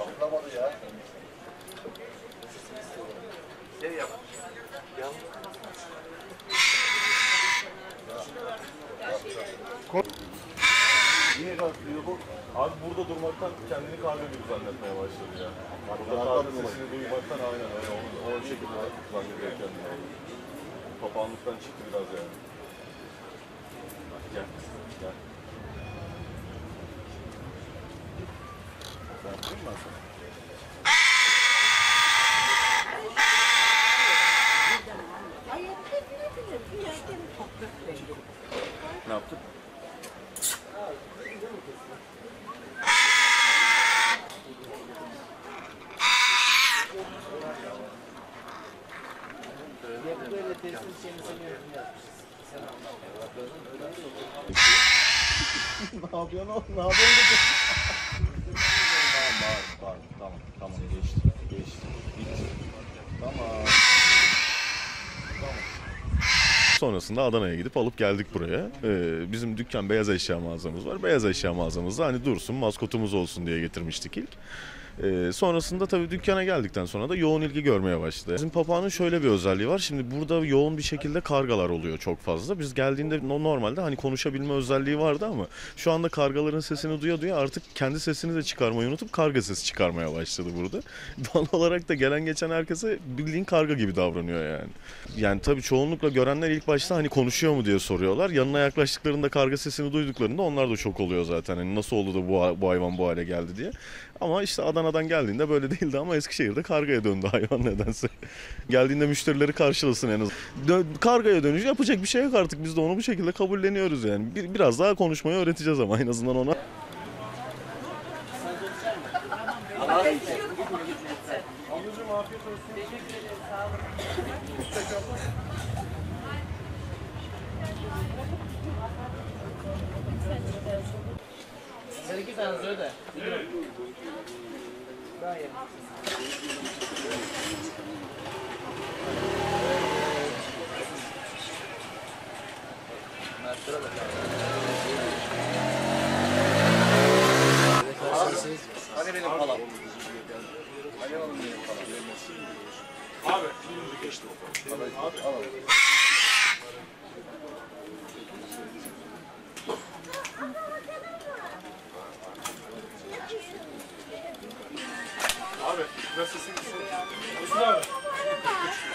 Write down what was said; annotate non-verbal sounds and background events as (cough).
Atlamadı ya. Şey yap. Yan. Niye kalkıyor bu? Abi burada durmaktan kendini kahve gibi zannetmeye başladı ya. Burada kahve sesini duymaktan aynen öyle o, o şekilde zannediyor kendini. Papağanlıktan çıktı biraz yani. Gel, gel. Mı sana? Ne yaptın? ne yapıyorsun oğlum? Ne yapıyorsun? Bağır, bağır. Tamam, tamam. Geçti, geçti. Bitti. Tamam. Sonrasında Adana'ya gidip alıp geldik buraya. Ee, bizim dükkan beyaz eşya mağazamız var. Beyaz eşya mağazamızda hani dursun maskotumuz olsun diye getirmiştik ilk. Ee, sonrasında tabii dükkana geldikten sonra da yoğun ilgi görmeye başladı. Bizim papağanın şöyle bir özelliği var. Şimdi burada yoğun bir şekilde kargalar oluyor çok fazla. Biz geldiğinde no- normalde hani konuşabilme özelliği vardı ama şu anda kargaların sesini duya duya artık kendi sesini de çıkarmayı unutup karga sesi çıkarmaya başladı burada. (laughs) Doğal olarak da gelen geçen herkese bildiğin karga gibi davranıyor yani. Yani tabii çoğunlukla görenler ilk başta hani konuşuyor mu diye soruyorlar. Yanına yaklaştıklarında karga sesini duyduklarında onlar da şok oluyor zaten. Hani nasıl oldu da bu, bu hayvan bu hale geldi diye. Ama işte Adana'dan geldiğinde böyle değildi ama Eskişehir'de kargaya döndü hayvan (laughs) nedense. Geldiğinde müşterileri karşılasın en azından. Dö- kargaya dönüş yapacak bir şey yok artık. Biz de onu bu şekilde kabulleniyoruz yani. Bir, biraz daha konuşmayı öğreteceğiz ama en azından ona. Sen iki tane söyle de. Yerim. Hani benim palam? Hani oğlum benim palam? Al, al. Nasılsın? Nasılsın?